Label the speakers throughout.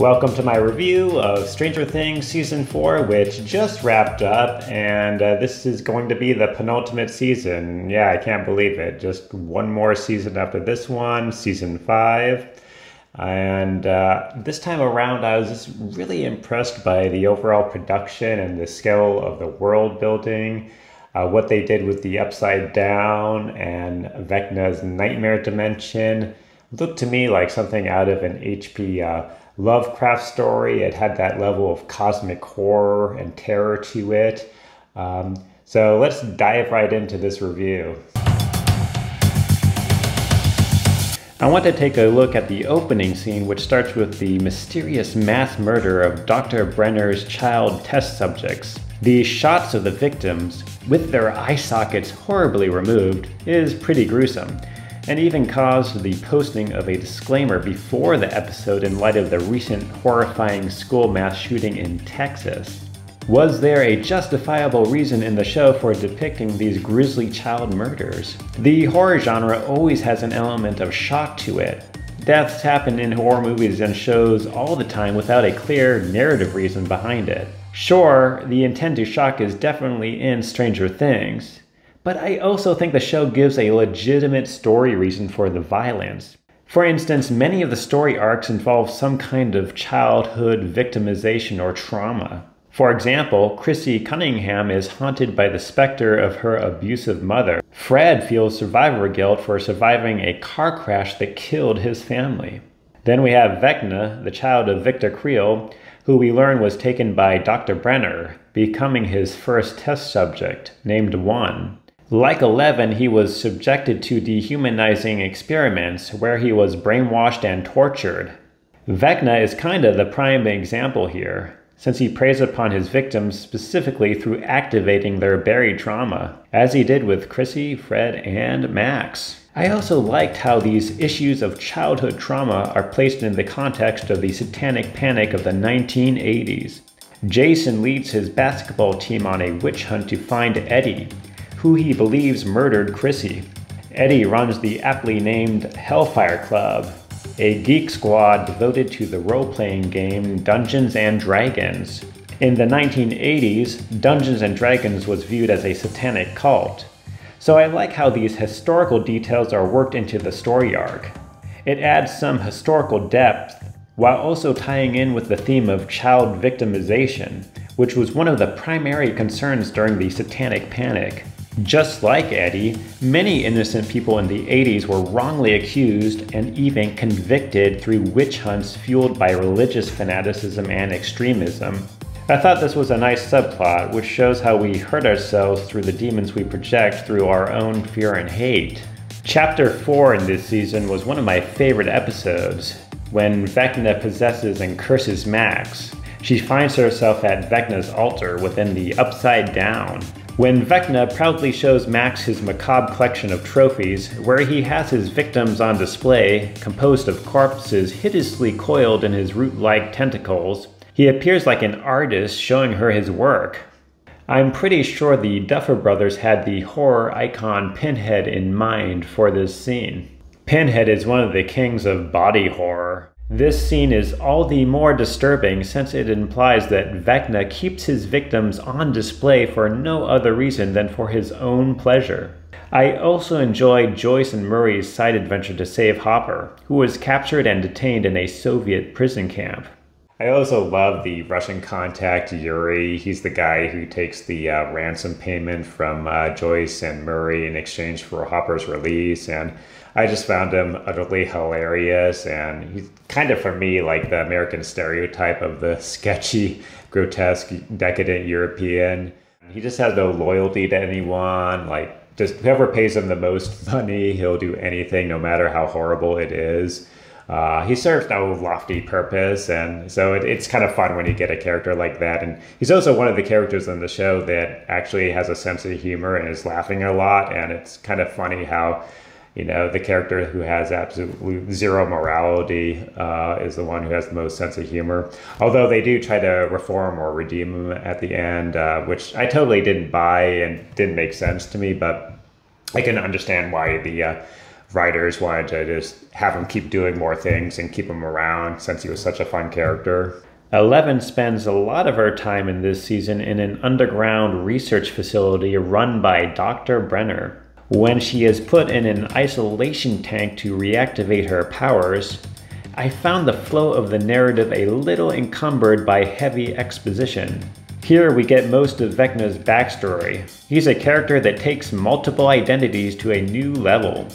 Speaker 1: Welcome to my review of Stranger Things Season 4, which just wrapped up, and uh, this is going to be the penultimate season. Yeah, I can't believe it. Just one more season after this one, Season 5. And uh, this time around, I was just really impressed by the overall production and the scale of the world building. Uh, what they did with the Upside Down and Vecna's Nightmare Dimension looked to me like something out of an H.P. Lovecraft story. It had that level of cosmic horror and terror to it. Um, so let's dive right into this review. I want to take a look at the opening scene, which starts with the mysterious mass murder of Dr. Brenner's child test subjects. The shots of the victims, with their eye sockets horribly removed, is pretty gruesome and even caused the posting of a disclaimer before the episode in light of the recent horrifying school mass shooting in Texas. Was there a justifiable reason in the show for depicting these grisly child murders? The horror genre always has an element of shock to it. Deaths happen in horror movies and shows all the time without a clear narrative reason behind it. Sure, the intent to shock is definitely in Stranger Things, but I also think the show gives a legitimate story reason for the violence. For instance, many of the story arcs involve some kind of childhood victimization or trauma. For example, Chrissy Cunningham is haunted by the specter of her abusive mother. Fred feels survivor guilt for surviving a car crash that killed his family. Then we have Vecna, the child of Victor Creel, who we learn was taken by Dr. Brenner, becoming his first test subject, named One. Like Eleven, he was subjected to dehumanizing experiments where he was brainwashed and tortured. Vecna is kinda the prime example here, since he preys upon his victims specifically through activating their buried trauma, as he did with Chrissy, Fred, and Max. I also liked how these issues of childhood trauma are placed in the context of the satanic panic of the 1980s. Jason leads his basketball team on a witch hunt to find Eddie, who he believes murdered Chrissy. Eddie runs the aptly named Hellfire Club, a geek squad devoted to the role playing game Dungeons and Dragons. In the 1980s, Dungeons and Dragons was viewed as a satanic cult. So I like how these historical details are worked into the story arc. It adds some historical depth while also tying in with the theme of child victimization, which was one of the primary concerns during the Satanic Panic. Just like Eddie, many innocent people in the 80s were wrongly accused and even convicted through witch hunts fueled by religious fanaticism and extremism. I thought this was a nice subplot, which shows how we hurt ourselves through the demons we project through our own fear and hate. Chapter 4 in this season was one of my favorite episodes, when Vecna possesses and curses Max. She finds herself at Vecna's altar within the Upside Down, when Vecna proudly shows Max his macabre collection of trophies, where he has his victims on display, composed of corpses hideously coiled in his root like tentacles, he appears like an artist showing her his work. I'm pretty sure the Duffer Brothers had the horror icon Pinhead in mind for this scene. Pinhead is one of the kings of body horror, this scene is all the more disturbing since it implies that Vecna keeps his victims on display for no other reason than for his own pleasure. I also enjoyed Joyce and Murray's side adventure to save Hopper, who was captured and detained in a Soviet prison camp. I also love the Russian contact Yuri. He's the guy who takes the uh, ransom payment from uh, Joyce and Murray in exchange for Hopper's release. And I just found him utterly hilarious, and he's kind of for me like the American stereotype of the sketchy, grotesque, decadent European. He just has no loyalty to anyone. Like, just whoever pays him the most money, he'll do anything, no matter how horrible it is. Uh, he serves no lofty purpose, and so it, it's kind of fun when you get a character like that. And he's also one of the characters in the show that actually has a sense of humor and is laughing a lot. And it's kind of funny how you know, the character who has absolutely zero morality uh, is the one who has the most sense of humor. Although they do try to reform or redeem him at the end, uh, which I totally didn't buy and didn't make sense to me, but I can understand why the uh, writers wanted to just have him keep doing more things and keep him around since he was such a fun character. Eleven spends a lot of her time in this season in an underground research facility run by Dr. Brenner. When she is put in an isolation tank to reactivate her powers, I found the flow of the narrative a little encumbered by heavy exposition. Here we get most of Vecna's backstory. He's a character that takes multiple identities to a new level.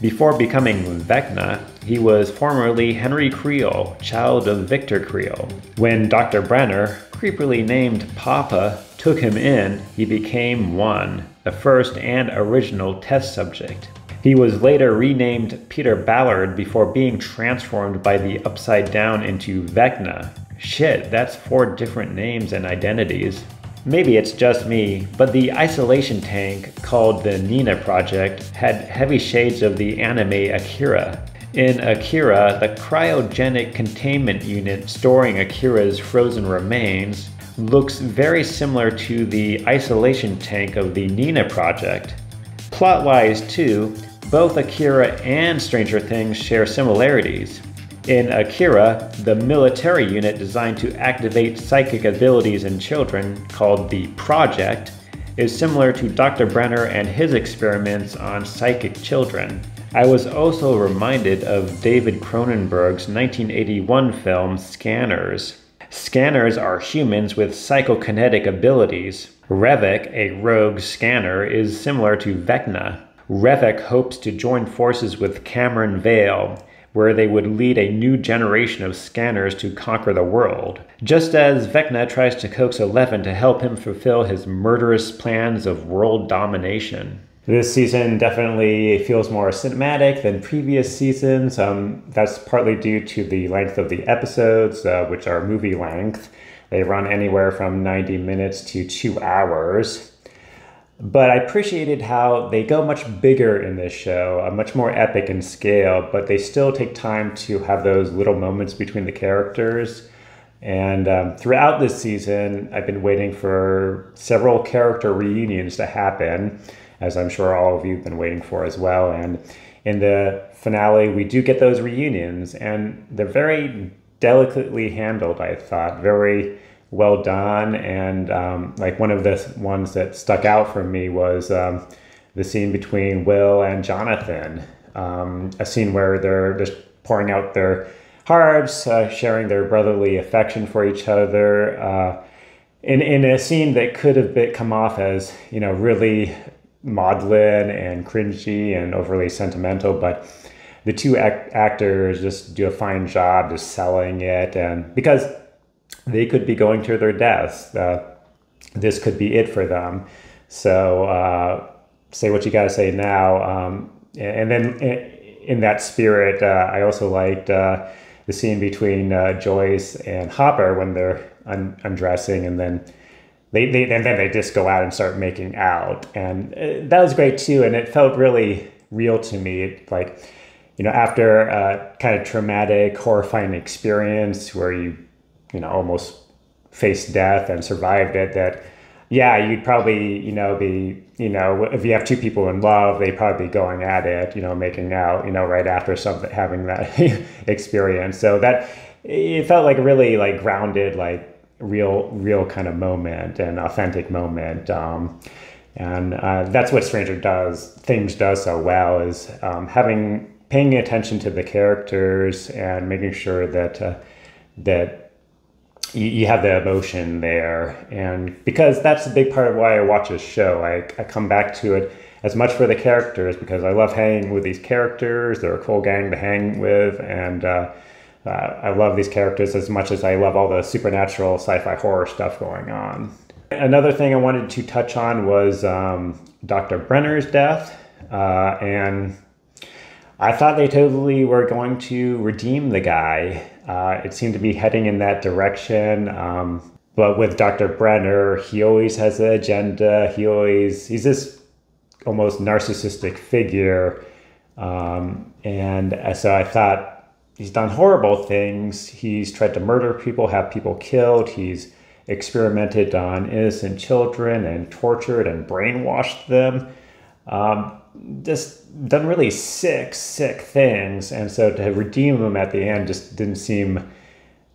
Speaker 1: Before becoming Vecna, he was formerly Henry Creel, child of Victor Creel. When Dr. Brenner, creepily named Papa, took him in, he became one, the first and original test subject. He was later renamed Peter Ballard before being transformed by the Upside Down into Vecna. Shit, that's four different names and identities. Maybe it's just me, but the isolation tank, called the Nina Project, had heavy shades of the anime Akira. In Akira, the cryogenic containment unit storing Akira's frozen remains looks very similar to the isolation tank of the Nina Project. Plot-wise too, both Akira and Stranger Things share similarities. In Akira, the military unit designed to activate psychic abilities in children, called the Project, is similar to Dr. Brenner and his experiments on psychic children. I was also reminded of David Cronenberg's 1981 film Scanners. Scanners are humans with psychokinetic abilities. Revok, a rogue scanner, is similar to Vecna. Revok hopes to join forces with Cameron Vale, where they would lead a new generation of scanners to conquer the world. Just as Vecna tries to coax Eleven to help him fulfill his murderous plans of world domination. This season definitely feels more cinematic than previous seasons. Um, that's partly due to the length of the episodes, uh, which are movie length. They run anywhere from 90 minutes to two hours. But I appreciated how they go much bigger in this show, uh, much more epic in scale, but they still take time to have those little moments between the characters. And um, throughout this season, I've been waiting for several character reunions to happen, as I'm sure all of you have been waiting for as well. And in the finale, we do get those reunions, and they're very delicately handled, I thought, very well done. And um, like one of the ones that stuck out for me was um, the scene between Will and Jonathan, um, a scene where they're just pouring out their hearts, uh, sharing their brotherly affection for each other. Uh, in, in a scene that could have been, come off as, you know, really maudlin and cringy and overly sentimental, but the two act- actors just do a fine job just selling it. And because they could be going to their deaths. Uh, this could be it for them. So uh, say what you got to say now. Um, and then in that spirit, uh, I also liked uh, the scene between uh, Joyce and Hopper when they're un- undressing and then. They, they, and then they just go out and start making out. And uh, that was great too and it felt really real to me. Like you know after a kind of traumatic horrifying experience where you you know almost faced death and survived it that yeah you'd probably you know be you know if you have two people in love they'd probably be going at it you know making out you know right after something having that experience. So that it felt like really like grounded like real real kind of moment and authentic moment um, and uh, that's what stranger does things does so well is um, having paying attention to the characters and making sure that uh, that you, you have the emotion there. And because that's a big part of why I watch this show, I, I come back to it as much for the characters because I love hanging with these characters. They're a cool gang to hang with. And uh, uh, I love these characters as much as I love all the supernatural sci fi horror stuff going on. Another thing I wanted to touch on was um, Dr. Brenner's death. Uh, and I thought they totally were going to redeem the guy. Uh, it seemed to be heading in that direction. Um, but with Dr. Brenner, he always has an agenda. He always, he's this almost narcissistic figure. Um, and so I thought he's done horrible things. He's tried to murder people, have people killed. He's experimented on innocent children and tortured and brainwashed them. Um, just done really sick, sick things, and so to redeem him at the end just didn't seem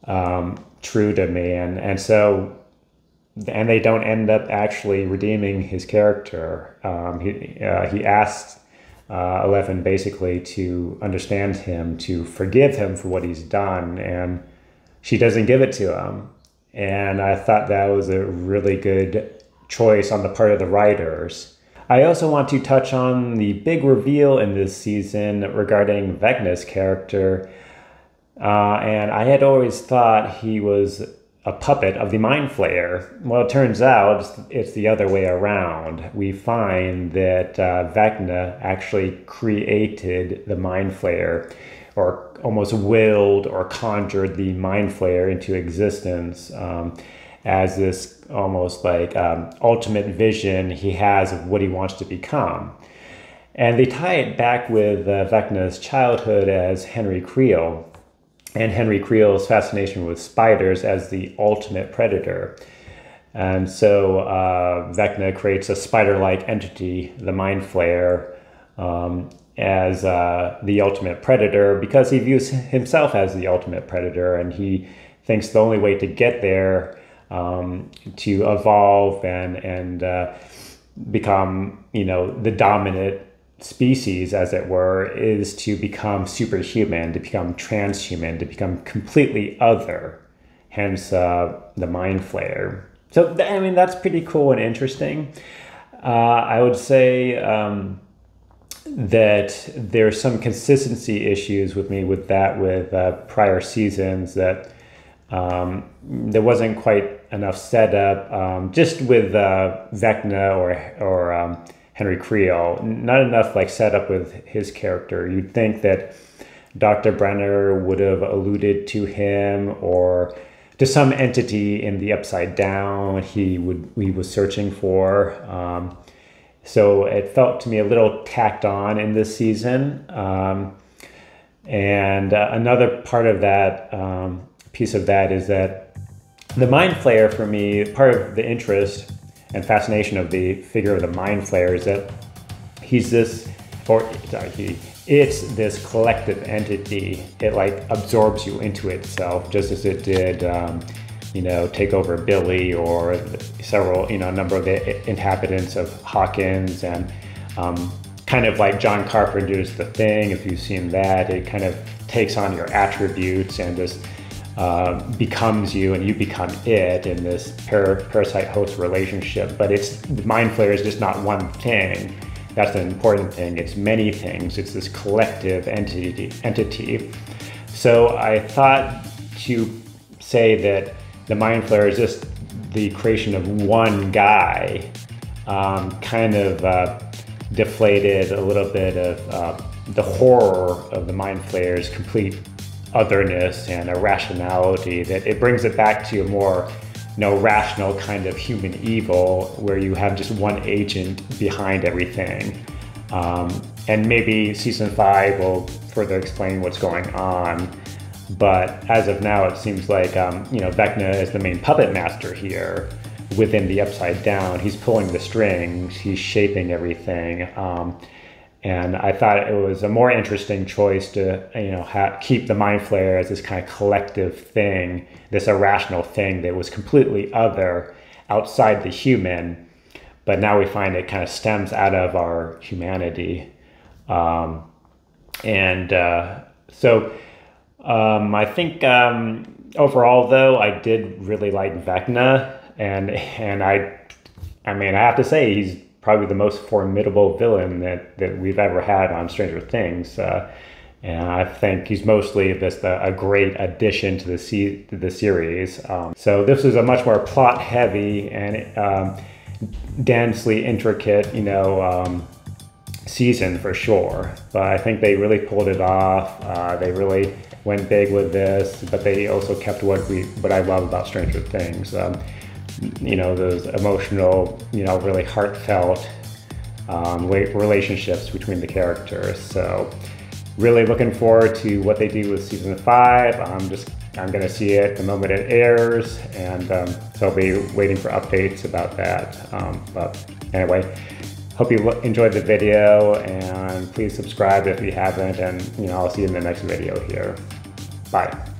Speaker 1: um, true to me, and and so and they don't end up actually redeeming his character. Um, he uh, he asks uh, Eleven basically to understand him, to forgive him for what he's done, and she doesn't give it to him. And I thought that was a really good choice on the part of the writers. I also want to touch on the big reveal in this season regarding Vecna's character. Uh, and I had always thought he was a puppet of the Mind Flayer. Well, it turns out it's the other way around. We find that uh, Vecna actually created the Mind Flayer, or almost willed or conjured the Mind Flayer into existence um, as this almost like um, ultimate vision he has of what he wants to become. And they tie it back with uh, Vecna's childhood as Henry Creel and Henry Creel's fascination with spiders as the ultimate predator. And so uh, Vecna creates a spider like entity, the Mind Flayer, um, as uh, the ultimate predator because he views himself as the ultimate predator and he thinks the only way to get there um, to evolve and, and uh, become, you know, the dominant species, as it were, is to become superhuman, to become transhuman, to become completely other. Hence, uh, the mind flayer. So, I mean, that's pretty cool and interesting. Uh, I would say um, that there's some consistency issues with me with that with uh, prior seasons that um, there wasn't quite enough setup um, just with uh, Vecna or or um, Henry Creel. Not enough like set up with his character. You'd think that Dr. Brenner would have alluded to him or to some entity in the Upside Down he would he was searching for. Um, so it felt to me a little tacked on in this season. Um, and uh, another part of that um, piece of that is that the mind flayer for me, part of the interest and fascination of the figure of the mind flayer is that he's this, or sorry, he, it's this collective entity. It like absorbs you into itself, just as it did, um, you know, take over Billy or several, you know, a number of the inhabitants of Hawkins and um, kind of like John Carpenter's The Thing. If you've seen that, it kind of takes on your attributes and just uh, becomes you and you become it in this par- parasite host relationship. But it's the mind flayer is just not one thing. That's an important thing. It's many things. It's this collective entity. Entity. So I thought to say that the mind flayer is just the creation of one guy, um, kind of uh, deflated a little bit of uh, the horror of the mind flayer's complete otherness and irrationality that it brings it back to a more you know, rational kind of human evil where you have just one agent behind everything. Um, and maybe season five will further explain what's going on. But as of now, it seems like um, you know Vecna is the main puppet master here within the Upside Down. He's pulling the strings. He's shaping everything. Um, and I thought it was a more interesting choice to you know ha- keep the mind flayer as this kind of collective thing, this irrational thing that was completely other, outside the human, but now we find it kind of stems out of our humanity, um, and uh, so um, I think um, overall though I did really like Vecna, and and I, I mean I have to say he's probably the most formidable villain that, that we've ever had on Stranger Things. Uh, and I think he's mostly just a, a great addition to the se- to the series. Um, so this is a much more plot heavy and um, densely intricate, you know, um, season for sure. But I think they really pulled it off. Uh, they really went big with this, but they also kept what we what I love about Stranger Things. You know, those emotional, you know, really heartfelt um, relationships between the characters. So, really looking forward to what they do with season five. I'm just I'm gonna see it the moment it airs, and um, so I'll be waiting for updates about that. Um, but anyway, Hope you enjoyed the video and please subscribe if you haven't and you know I'll see you in the next video here. Bye.